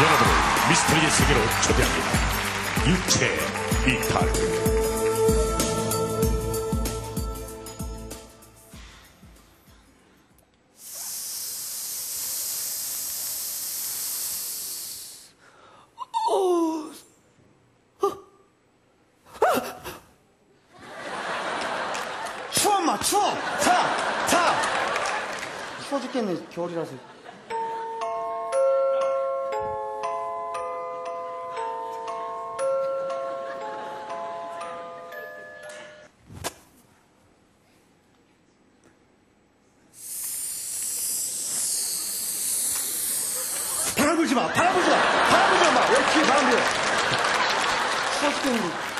여러분을 미스터리의 세계로 초대합니다. 유체 이탈. 추워, 마 추워! 타! 타! 추워 죽겠네, 겨울이라서. 바람 불지 마! 바람 불지 마! 바람 불지 마! 왜 이렇게 바람 불어? 죽겠는데. 아.